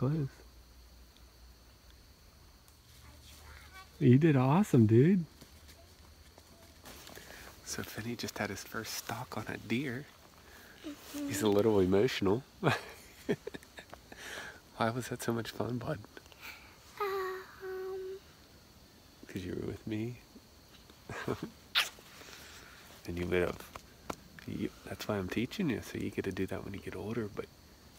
close. You did awesome, dude. So Finney just had his first stalk on a deer. He's a little emotional. Why was that so much fun, bud? Um, Because you were with me. and you live. You, that's why I'm teaching you, so you get to do that when you get older. But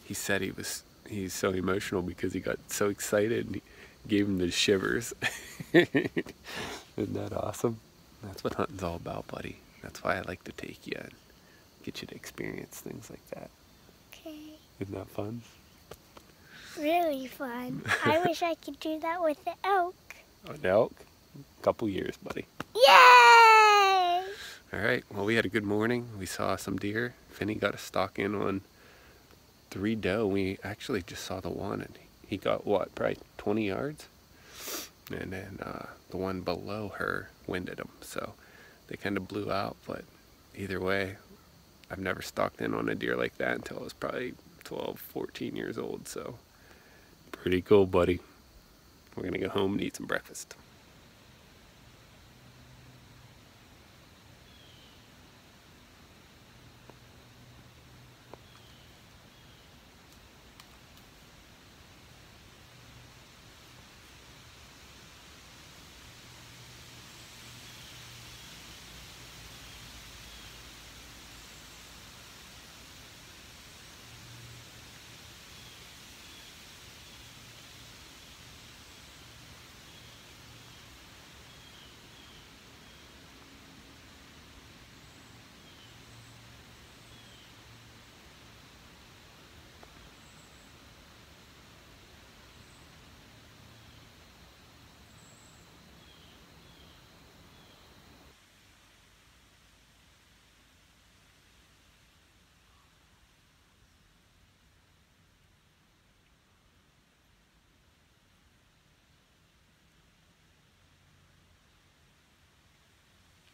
he said he was he's so emotional because he got so excited and he gave him the shivers. Isn't that awesome? That's what hunting's all about, buddy. That's why I like to take you and get you to experience things like that. okay. Isn't that fun? Really fun. I wish I could do that with the elk. Oh, An elk? A couple years, buddy. Yay! All right. Well, we had a good morning. We saw some deer. Finney got a stock in on three doe. We actually just saw the one, and he got what, probably 20 yards. And then uh, the one below her winded him, so they kind of blew out. But either way, I've never stalked in on a deer like that until I was probably 12, 14 years old. So pretty cool, buddy. We're gonna go home and eat some breakfast.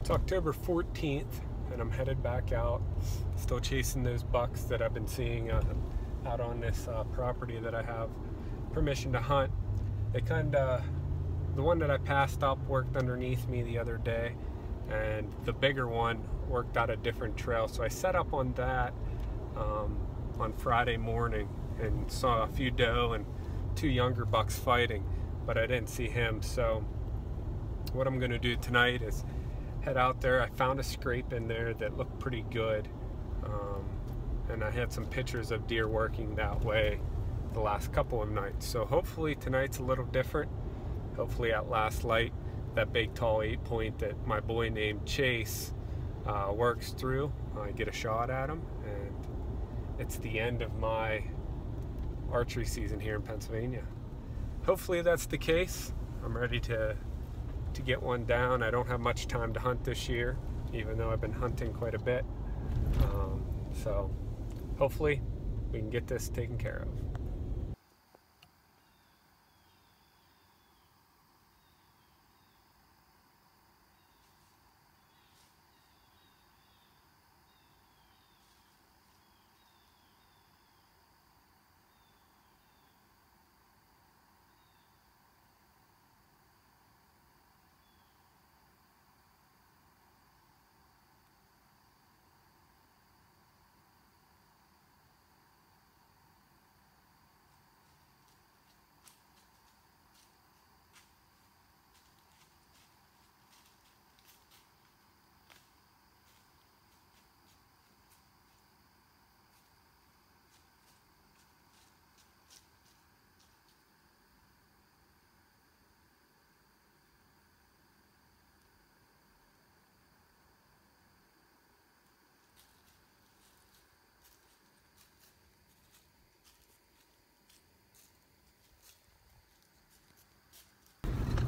It's October 14th, and I'm headed back out. Still chasing those bucks that I've been seeing uh, out on this uh, property that I have permission to hunt. They kind of, the one that I passed up worked underneath me the other day, and the bigger one worked out a different trail. So I set up on that um, on Friday morning and saw a few doe and two younger bucks fighting, but I didn't see him. So what I'm going to do tonight is head out there. I found a scrape in there that looked pretty good. Um, and I had some pictures of deer working that way the last couple of nights. So hopefully tonight's a little different. Hopefully at last light, that big tall eight point that my boy named Chase uh, works through. I get a shot at him and it's the end of my archery season here in Pennsylvania. Hopefully that's the case. I'm ready to to get one down. I don't have much time to hunt this year, even though I've been hunting quite a bit. Um, so hopefully we can get this taken care of.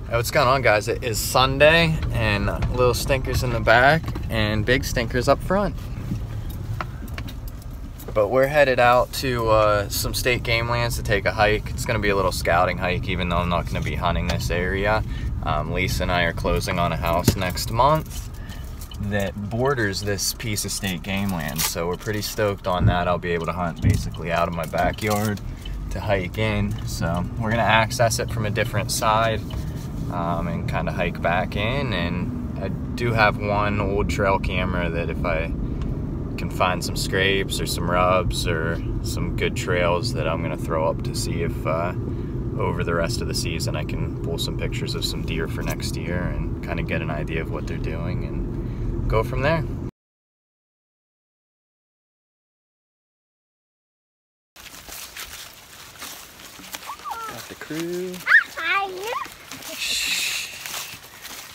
Hey, what's going on, guys? It is Sunday, and little stinkers in the back, and big stinkers up front. But we're headed out to uh, some state game lands to take a hike. It's going to be a little scouting hike, even though I'm not going to be hunting this area. Um, Lisa and I are closing on a house next month that borders this piece of state game land, so we're pretty stoked on that. I'll be able to hunt basically out of my backyard to hike in. So we're gonna access it from a different side um, and kind of hike back in. And I do have one old trail camera that if I can find some scrapes or some rubs or some good trails that I'm gonna throw up to see if uh, over the rest of the season I can pull some pictures of some deer for next year and kind of get an idea of what they're doing and go from there. Got the crew.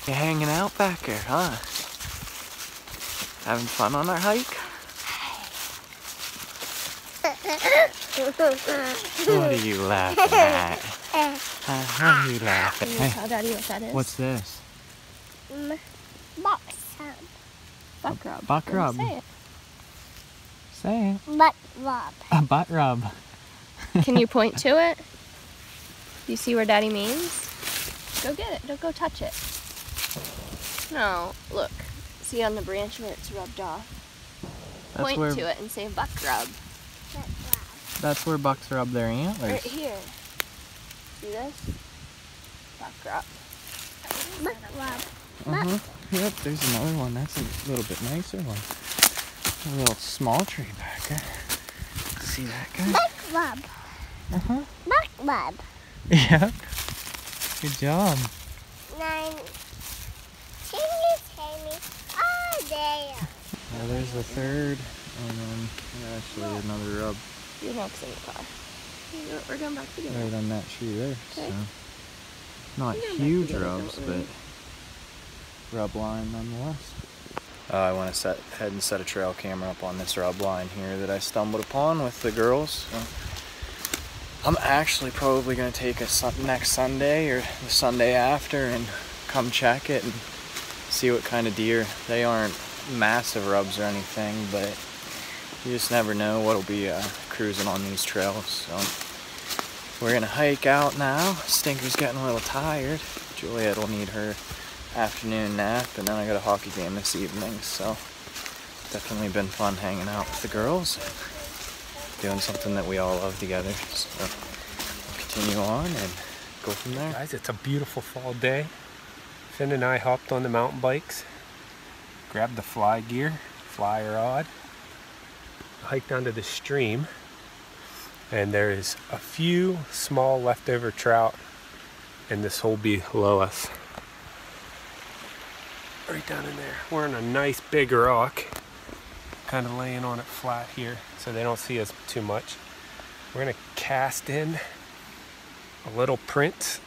You hanging out back here, huh? Having fun on our hike? What are you laughing at? Huh? What are you laughing Can you at? tell Daddy what that is? What's this? Mm, buck sound. buck rub? buck rub. Say it. Say it. Butt rub. A butt rub. Can you point to it? You see where Daddy means? Go get it. Don't go touch it. No, look. See on the branch where it's rubbed off? That's point where to it and say buck rub. Butt that's where bucks rub their antlers. Right here. See this? Buck rub. Butt rub. Uh-huh. Yep, there's another one. That's a little bit nicer one. A little small tree back there. See that guy? Buck rub. Uh-huh. Butt rub. Yep. Good job. Nine. There. Well, there's the third, and then actually another rub Your milk's in the car. You know, We're going back to dinner. right on that tree there. Okay. So not We're going back huge together, rubs, but rub line nonetheless. Uh, I want to set head and set a trail camera up on this rub line here that I stumbled upon with the girls. So I'm actually probably going to take a sun- next Sunday or the Sunday after and come check it and see what kind of deer. They aren't massive rubs or anything, but you just never know what'll be uh, cruising on these trails. So we're gonna hike out now. Stinker's getting a little tired. Juliet will need her afternoon nap, and then I got a hockey game this evening. So definitely been fun hanging out with the girls, doing something that we all love together. So we'll continue on and go from there. Guys, it's a beautiful fall day. Finn and I hopped on the mountain bikes, grabbed the fly gear, fly rod, hiked down to the stream, and there is a few small leftover trout in this hole below us. Right down in there. We're on a nice big rock, kind of laying on it flat here so they don't see us too much. We're gonna cast in a little prince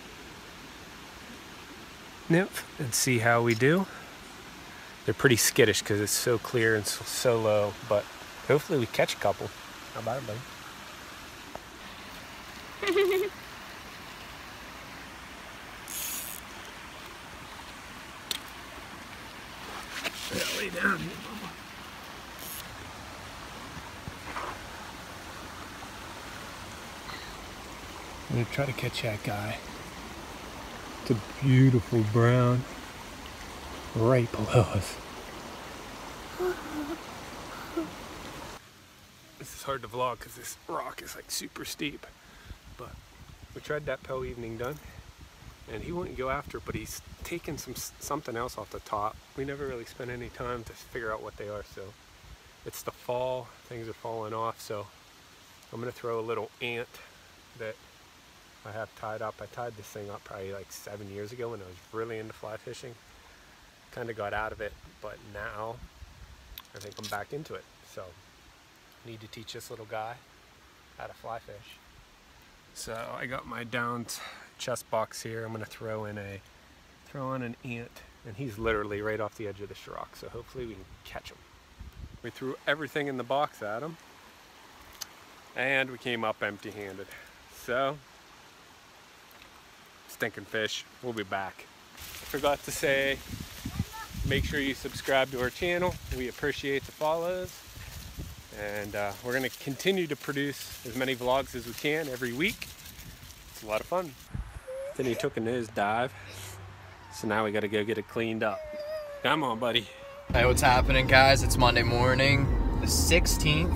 nymph and see how we do. They're pretty skittish because it's so clear and so, so low, but hopefully we catch a couple. How about it, buddy? Yeah, lay down here, Bubba. I'm gonna try to catch that guy. It's a beautiful brown right below us. This is hard to vlog because this rock is like super steep. But we tried that Pell evening done and he wouldn't go after but he's taken some something else off the top. We never really spent any time to figure out what they are, so it's the fall, things are falling off, so I'm gonna throw a little ant that I have tied up. I tied this thing up probably like seven years ago when I was really into fly fishing. Kind of got out of it, but now I think I'm back into it. So need to teach this little guy how to fly fish. So I got my downed chest box here. I'm gonna throw in a throw in an ant, and he's literally right off the edge of this rock. So hopefully we can catch him. We threw everything in the box at him, and we came up empty-handed. So stinking fish. We'll be back. Forgot to say, make sure you subscribe to our channel. We appreciate the follows. And uh, we're gonna continue to produce as many vlogs as we can every week. It's a lot of fun. Then he took a nose dive. So now we gotta go get it cleaned up. Come on, buddy. Hey, what's happening, guys? It's Monday morning, the 16th,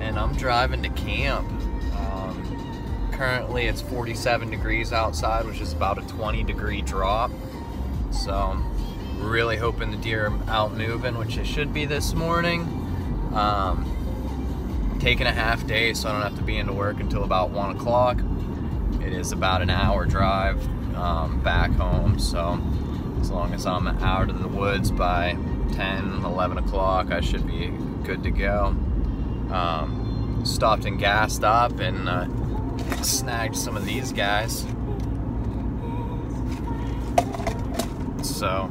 and I'm driving to camp. Currently, it's 47 degrees outside, which is about a 20 degree drop. So, really hoping the deer are out moving, which they should be this morning. Um, taking a half day, so I don't have to be into work until about one o'clock. It is about an hour drive um, back home, so as long as I'm out of the woods by 10, 11 o'clock, I should be good to go. Um, stopped and gassed up and uh, snagged some of these guys. So,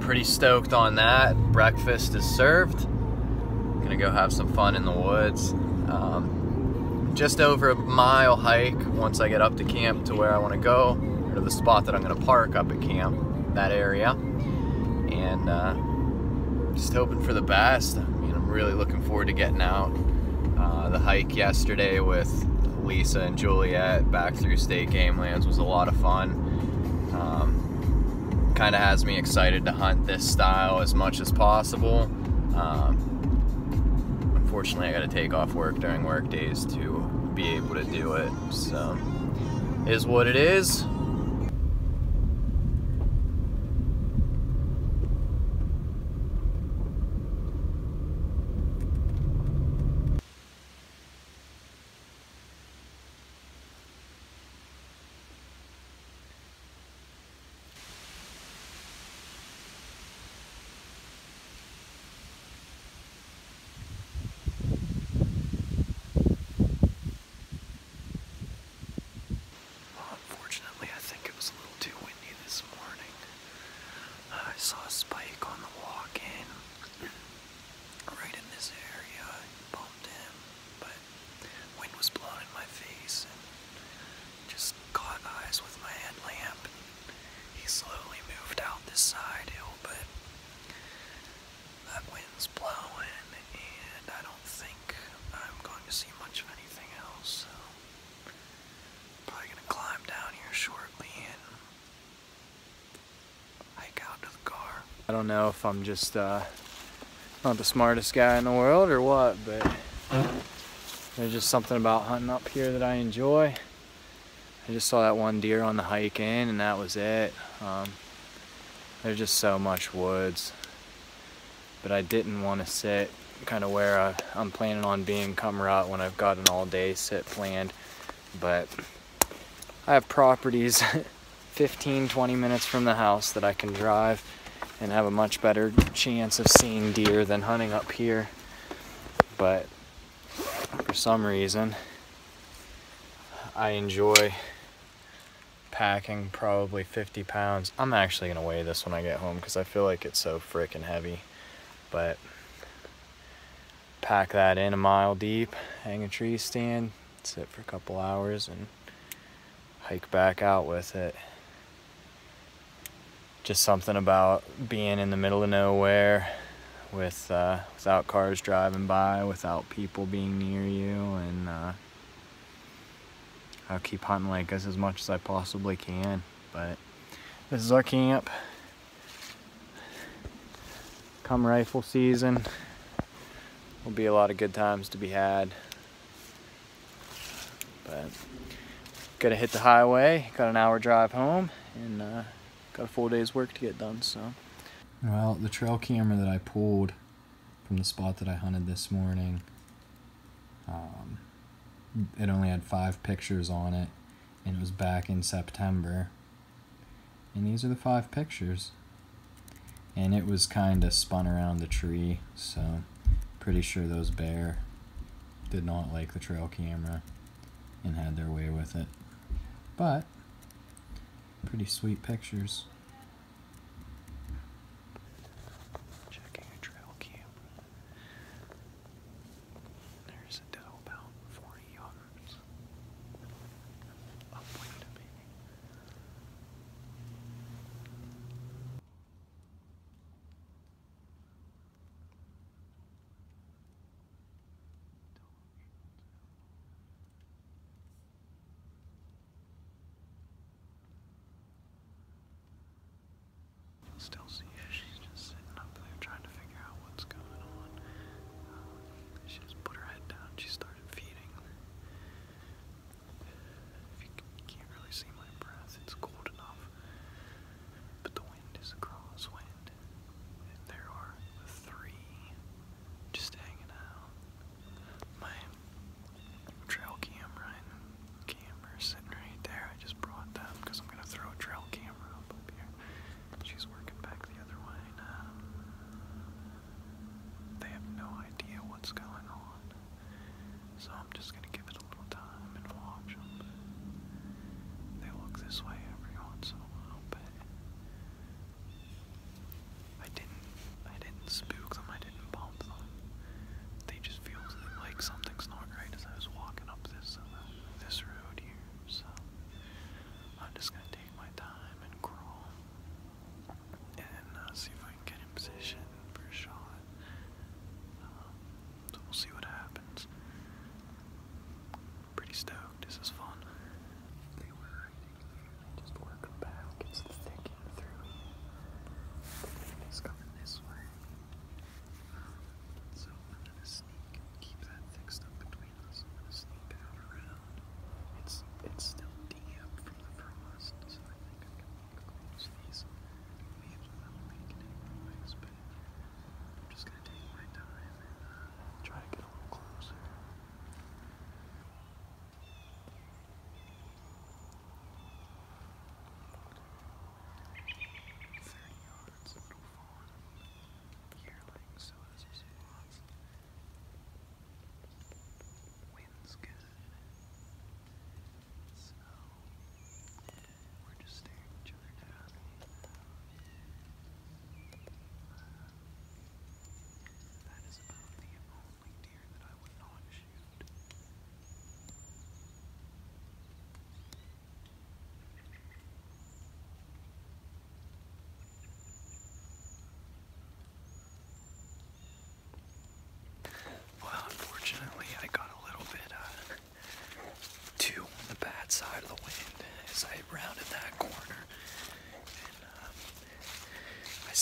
pretty stoked on that. Breakfast is served. Gonna go have some fun in the woods. Um, just over a mile hike once I get up to camp to where I want to go, or to the spot that I'm gonna park up at camp, that area. And uh, just hoping for the best. I mean, I'm really looking forward to getting out. Uh, the hike yesterday with Lisa and Juliet back through state game lands was a lot of fun. Um, kind of has me excited to hunt this style as much as possible. Um, unfortunately, I got to take off work during work days to be able to do it. So, is what it is. Unfortunately, I think it was a little too windy this morning. I saw a spike on the walk in, right in this area. Bumped him, but wind was blowing in my face and just caught eyes with my headlamp. He slowly moved out this side hill, but that wind's blowing, and I don't think I'm going to see much of anything else. So. Probably gonna climb down here shortly and hike out to the car. I don't know if I'm just uh, not the smartest guy in the world or what, but there's just something about hunting up here that I enjoy. I just saw that one deer on the hike in, and that was it. Um, there's just so much woods, but I didn't want to sit kind of where I, I'm planning on being come rut when I've got an all-day sit planned, but I have properties 15, 20 minutes from the house that I can drive and have a much better chance of seeing deer than hunting up here. But for some reason, I enjoy packing probably 50 pounds. I'm actually to weigh this when I get home because I feel like it's so freaking heavy. But pack that in a mile deep, hang a tree stand, sit for a couple hours, and hike back out with it. Just something about being in the middle of nowhere with uh, without cars driving by, without people being near you, and uh, I'll keep hunting like this as much as I possibly can. But this is our camp. Come rifle season, will be a lot of good times to be had. But gotta hit the highway. Got an hour drive home, and uh, got a full day's work to get done. So, well, the trail camera that I pulled from the spot that I hunted this morning, um, it only had five pictures on it, and it was back in September. And these are the five pictures. And it was kind of spun around the tree, so pretty sure those bear did not like the trail camera and had their way with it. But, pretty sweet pictures.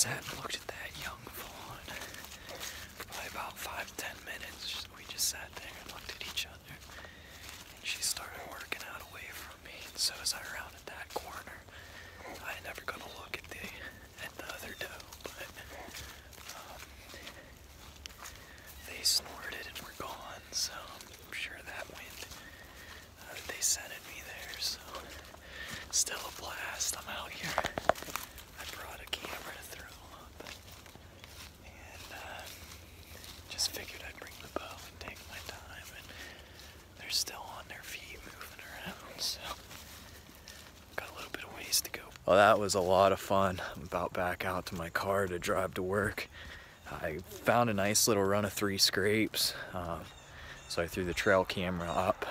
Sat and looked at that young fawn for probably about five, ten minutes. Just- We just sat there and looked at each other. And she started working out away from me. And so as I rounded that corner, I never got to look at the at the other doe, but um, they snorted and were gone. So I'm sure that wind uh, that they scented me there. So still a blast. I'm out here. I brought a camera to throw up, and uh, just figured I'd bring the bow and take my time. And they're still on their feet, moving around. So got a little bit of ways to go. Well, that was a lot of fun. I'm about back out to my car to drive to work. I found a nice little run of three scrapes. Um, so I threw the trail camera up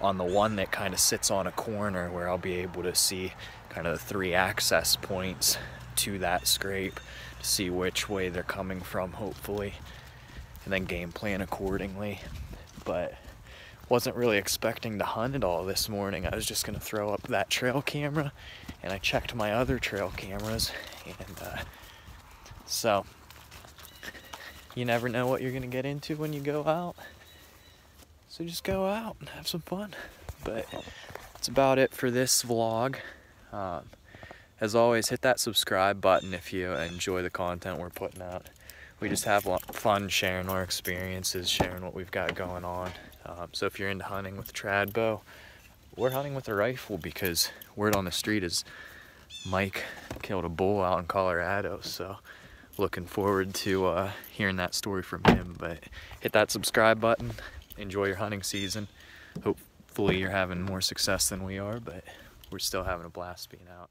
on the one that kind of sits on a corner where I'll be able to see kind of the three access points to that scrape to see which way they're coming from, hopefully, and then game plan accordingly. But wasn't really expecting to hunt at all this morning. I was just gonna throw up that trail camera, and I checked my other trail cameras, and uh, so you never know what you're gonna get into when you go out. So just go out and have some fun. But that's about it for this vlog. Um, as always, hit that subscribe button if you enjoy the content we're putting out. We just have fun sharing our experiences, sharing what we've got going on. Um, so if you're into hunting with trad bow, we're hunting with a rifle because word on the street is Mike killed a bull out in Colorado. So looking forward to uh, hearing that story from him. But hit that subscribe button. Enjoy your hunting season. Hopefully you're having more success than we are, but we're still having a blast being out.